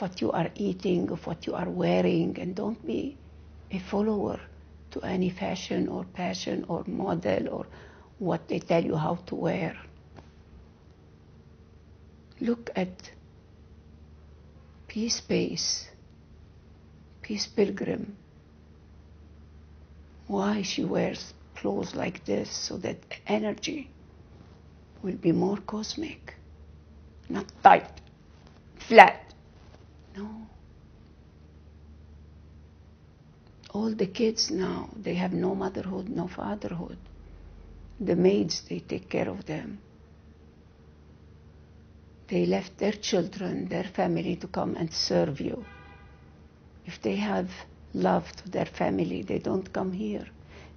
what you are eating, of what you are wearing, and don't be a follower to any fashion or passion or model or what they tell you how to wear. Look at Peace Base, Peace Pilgrim. Why she wears clothes like this so that energy will be more cosmic, not tight, flat. No. All the kids now, they have no motherhood, no fatherhood. The maids, they take care of them. They left their children, their family to come and serve you. If they have love to their family, they don't come here.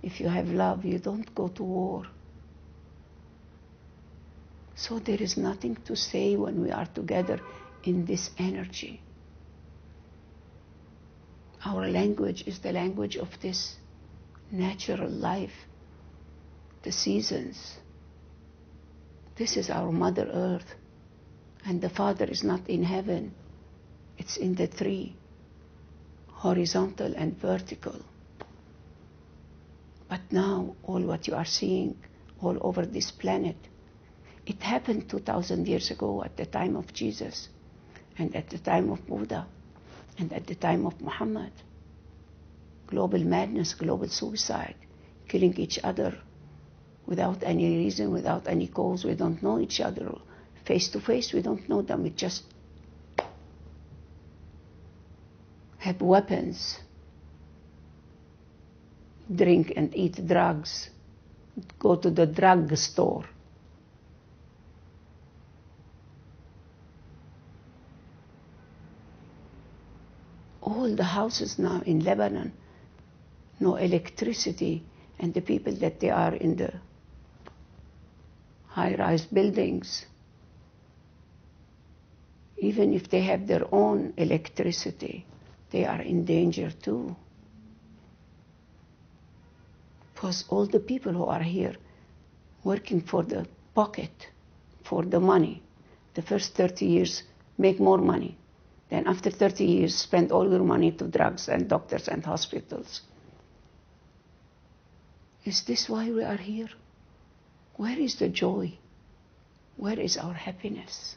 If you have love, you don't go to war. So there is nothing to say when we are together in this energy. Our language is the language of this natural life, the seasons. This is our Mother Earth. And the Father is not in heaven, it's in the tree, horizontal and vertical. But now, all what you are seeing all over this planet, it happened 2,000 years ago at the time of Jesus, and at the time of Buddha, and at the time of Muhammad. Global madness, global suicide, killing each other without any reason, without any cause. We don't know each other face to face. We don't know them. We just have weapons, drink and eat drugs, go to the drug store. All the houses now in Lebanon, no electricity, and the people that they are in the high rise buildings even if they have their own electricity, they are in danger too. Because all the people who are here working for the pocket, for the money, the first 30 years make more money. Then after 30 years, spend all your money to drugs and doctors and hospitals. Is this why we are here? Where is the joy? Where is our happiness?